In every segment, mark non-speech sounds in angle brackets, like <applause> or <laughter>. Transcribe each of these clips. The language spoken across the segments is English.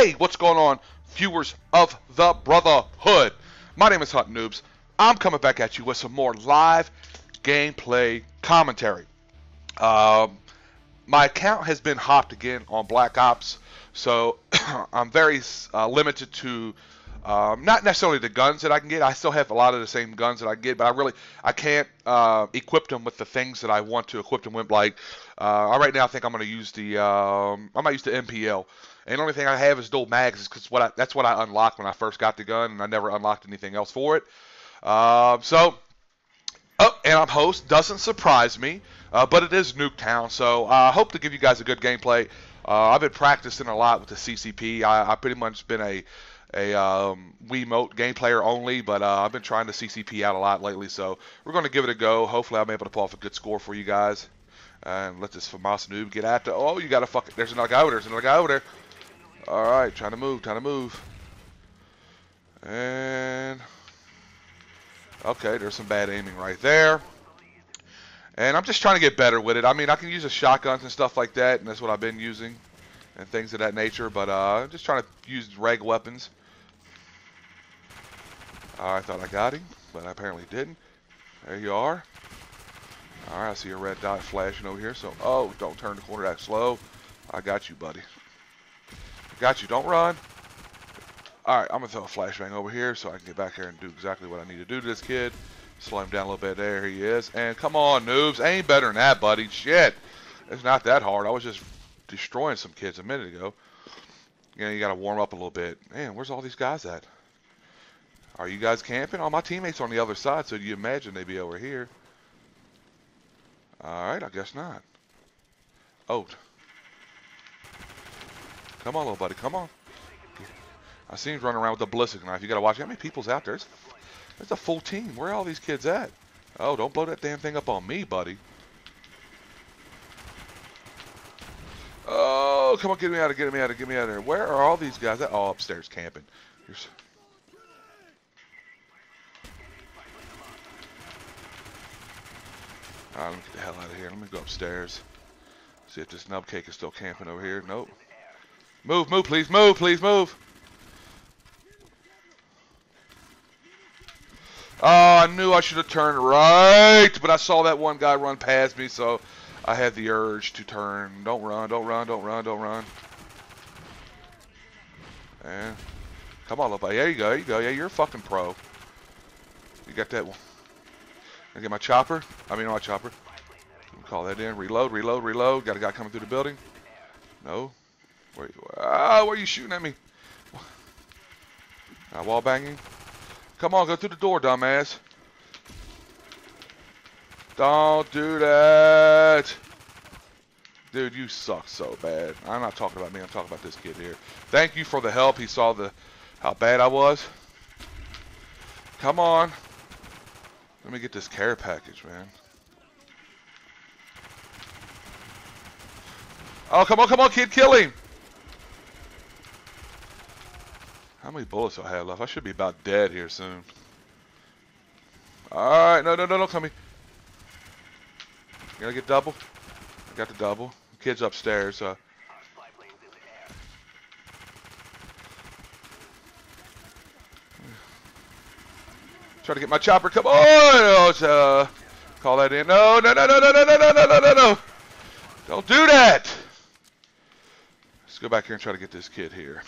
Hey, what's going on, viewers of the Brotherhood? My name is Hunt Noobs. I'm coming back at you with some more live gameplay commentary. Um, my account has been hopped again on Black Ops, so <coughs> I'm very uh, limited to um, not necessarily the guns that I can get. I still have a lot of the same guns that I get, but I really I can't uh, equip them with the things that I want to equip them with. Like uh, right now, I think I'm going to use the um, I might use the MPL. And the only thing I have is dual mags, because what I, that's what I unlocked when I first got the gun, and I never unlocked anything else for it. Uh, so, oh, and I'm host. Doesn't surprise me, uh, but it is Nuketown, so I hope to give you guys a good gameplay. Uh, I've been practicing a lot with the CCP. I, I pretty much been a a um, Wiimote game player only, but uh, I've been trying to CCP out a lot lately, so we're going to give it a go. Hopefully, I'm able to pull off a good score for you guys. And let this FAMAS noob get after. Oh, you got to fuck. it. There's another guy over there. There's another guy over there. All right, trying to move, trying to move. And okay, there's some bad aiming right there. And I'm just trying to get better with it. I mean, I can use the shotguns and stuff like that, and that's what I've been using and things of that nature. But uh, I'm just trying to use reg weapons. Oh, I thought I got him, but I apparently didn't. There you are. All right, I see a red dot flashing over here. So, oh, don't turn the corner that slow. I got you, buddy. Got you. Don't run. All right, I'm gonna throw a flashbang over here so I can get back here and do exactly what I need to do to this kid. Slow him down a little bit. There he is. And come on, noobs. Ain't better than that, buddy. Shit. It's not that hard. I was just destroying some kids a minute ago. You know, you got to warm up a little bit. Man, where's all these guys at? Are you guys camping? Oh, my teammates on the other side, so you imagine they'd be over here? Alright, I guess not. Oh. Come on, little buddy, come on. I see him running around with a ballistic knife. You gotta watch how many people's out there. There's, a full team. Where are all these kids at? Oh, don't blow that damn thing up on me, buddy. Oh, come on, get me out of, get me out of, get me out of here. Where are all these guys at? Oh, upstairs camping. Alright, let me get the hell out of here. Let me go upstairs. See if this nub cake is still camping over here. Nope. Move, move, please, move, please, move. Oh, I knew I should have turned right, but I saw that one guy run past me, so I had the urge to turn. Don't run, don't run, don't run, don't run. And come on, buddy. There you go, you go. Yeah, you're a fucking pro. You got that one. Get my chopper. I mean, my chopper. Call that in. Reload, reload, reload. Got a guy coming through the building. No. Where? Ah, where are you shooting at me? Wall banging. Come on, go through the door, dumbass. Don't do that. Dude, you suck so bad. I'm not talking about me. I'm talking about this kid here. Thank you for the help. He saw the how bad I was. Come on. Let me get this care package, man. Oh, come on, come on, kid, kill him. How many bullets do I have left? I should be about dead here soon. Alright, no, no, no, don't come me. You gonna get double? I got the double. Kid's upstairs. Uh, Try to get my chopper. Come on! Oh, uh, call that in. No, no, no, no, no, no, no, no, no, no, no. Don't do that. Let's go back here and try to get this kid here.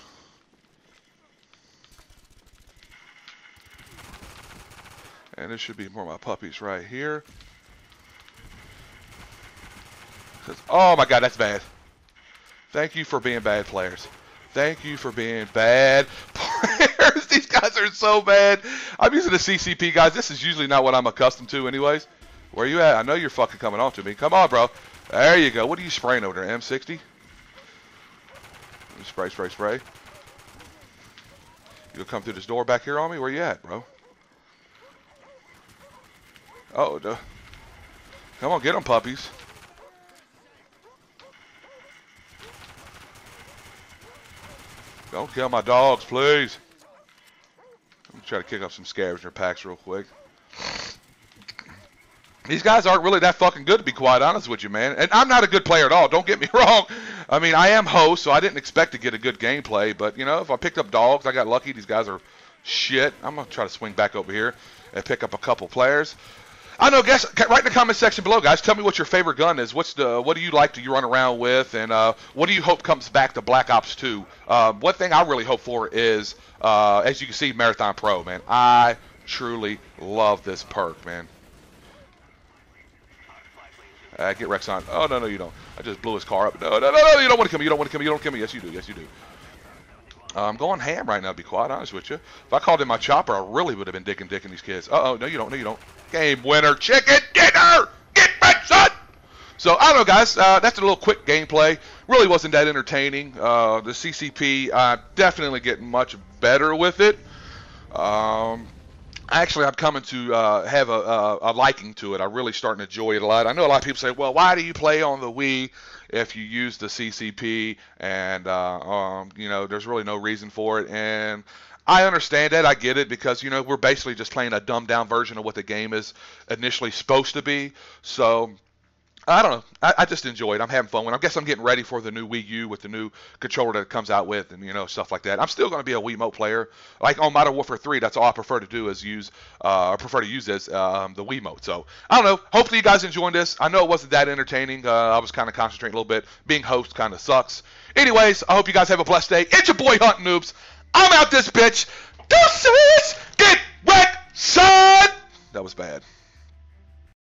And this should be more of my puppies right here. Oh my god, that's bad. Thank you for being bad players. Thank you for being bad players. These guys are so bad. I'm using the CCP, guys. This is usually not what I'm accustomed to anyways. Where you at? I know you're fucking coming on to me. Come on, bro. There you go. What are you spraying over there? M60? Spray, spray, spray. You'll come through this door back here on me? Where you at, bro? Oh, duh. Come on, get them, puppies. Don't kill my dogs, please. Try to kick up some scavenger packs real quick. These guys aren't really that fucking good, to be quite honest with you, man. And I'm not a good player at all. Don't get me <laughs> wrong. I mean, I am host, so I didn't expect to get a good gameplay. But you know, if I picked up dogs, I got lucky. These guys are shit. I'm gonna try to swing back over here and pick up a couple players. I know, guys. Write in the comment section below, guys. Tell me what your favorite gun is. What's the what do you like to you run around with, and uh, what do you hope comes back to Black Ops 2? Uh, one thing I really hope for is, uh, as you can see, Marathon Pro, man. I truly love this perk, man. Uh, get Rex on. Oh no, no, you don't. I just blew his car up. No, no, no, no. You don't want to kill me. You don't want to kill me. You don't kill me. Yes, you do. Yes, you do. I'm going ham right now, to be quite honest with you. If I called in my chopper, I really would have been dicking dicking these kids. Uh oh, no, you don't. No, you don't. Game winner, chicken dinner. Get back, son. So I don't know, guys. Uh, that's a little quick gameplay. Really wasn't that entertaining. Uh, the CCP, uh, definitely getting much better with it. Um, actually, I'm coming to uh, have a, a, a, liking to it. I'm really starting to enjoy it a lot. I know a lot of people say, well, why do you play on the Wii if you use the CCP? And, uh, um, you know, there's really no reason for it. And I understand that. I get it because, you know, we're basically just playing a dumbed down version of what the game is initially supposed to be. So I don't know. I, I, just enjoy it. I'm having fun with it. I guess I'm getting ready for the new Wii U with the new controller that it comes out with, and you know stuff like that. I'm still going to be a Wiimote player. Like on Modern Warfare 3, that's all I prefer to do is use. Uh, I prefer to use as um, the Wiimote. So I don't know. Hopefully you guys enjoyed this. I know it wasn't that entertaining. Uh, I was kind of concentrating a little bit. Being host kind of sucks. Anyways, I hope you guys have a blessed day. It's your boy Hunt Noobs. I'm out this bitch. Deuces. Get wet, son. That was bad.